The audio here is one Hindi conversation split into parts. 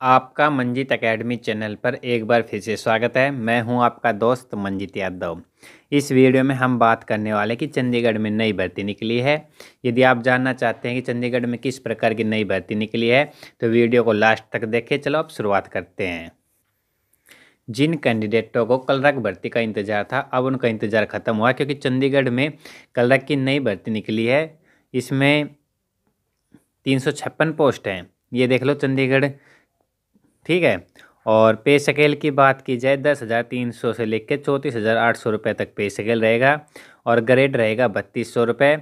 आपका मंजीत एकेडमी चैनल पर एक बार फिर से स्वागत है। मैं हूँ आपका दोस्त मंजीत यादव। इस वीडियो में हम बात करने वाले कि चंडीगढ़ में नई भर्ती निकली है। यदि आप जानना चाहते हैं कि चंडीगढ़ में किस प्रकार की नई भर्ती निकली है तो वीडियो को लास्ट तक देखें। चलो अब शुरुआत करते हैं। जिन कैंडिडेटों को कलरक भर्ती का इंतज़ार था, अब उनका इंतज़ार ख़त्म हुआ क्योंकि चंडीगढ़ में कलरक की नई भर्ती निकली है। इसमें तीन सौ छप्पन पोस्ट हैं। ये देख लो, चंडीगढ़ ठीक है? और पे स्केल की बात की जाए, दस हज़ार तीन सौ से लेकर चौंतीस हज़ार आठ सौ रुपये तक पे स्केल रहेगा और ग्रेड रहेगा बत्तीस सौ रुपये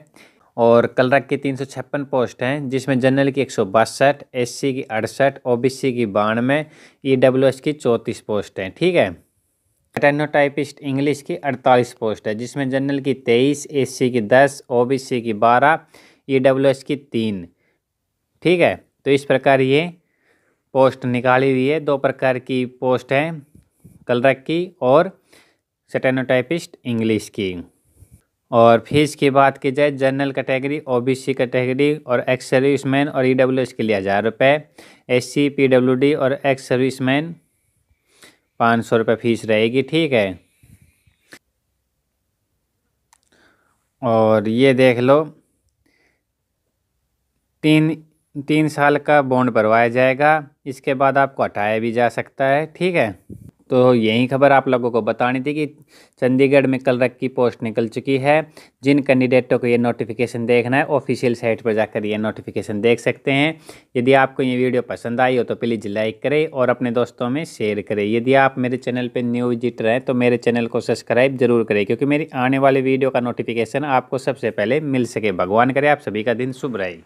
और कलरक की तीन सौ छप्पन पोस्ट हैं, जिसमें जनरल की एक सौ बासठ, एस की अड़सठ, ओ बी सी की बानवे, ई डब्ल्यू एस की चौंतीस पोस्ट हैं, ठीक है? टेनोटाइपिस्ट इंग्लिश की अड़तालीस पोस्ट है, जिसमें जनरल की तेईस, एस की दस, ओ बी सी की बारह, ई डब्ल्यू एस की तीन, ठीक है? तो इस प्रकार ये पोस्ट निकाली हुई है। दो प्रकार की पोस्ट हैं कलरक की और सेटेनोटाइपिस्ट इंग्लिश की। और फ़ीस की बात की जाए, जनरल कैटेगरी, ओबीसी कैटेगरी और एक्स सर्विसमैन और ईडब्ल्यूएस के लिए हज़ार रुपये डब्ल्यू डी और एक्स सर्विसमैन पाँच सौ रुपये फ़ीस रहेगी, ठीक है। और ये देख लो, तीन तीन साल का बॉन्ड भरवाया जाएगा, इसके बाद आपको हटाया भी जा सकता है, ठीक है? तो यही खबर आप लोगों को बतानी थी कि चंडीगढ़ में कल रख की पोस्ट निकल चुकी है, जिन कैंडिडेटों को ये नोटिफिकेशन देखना है ऑफिशियल साइट पर जाकर ये नोटिफिकेशन देख सकते हैं। यदि आपको ये वीडियो पसंद आई हो तो प्लीज़ लाइक करें और अपने दोस्तों में शेयर करें। यदि आप मेरे चैनल पर न्यू विजिटर हैं तो मेरे चैनल को सब्सक्राइब ज़रूर करें, क्योंकि मेरी आने वाली वीडियो का नोटिफिकेशन आपको सबसे पहले मिल सके। भगवान करे आप सभी का दिन शुभ रहे।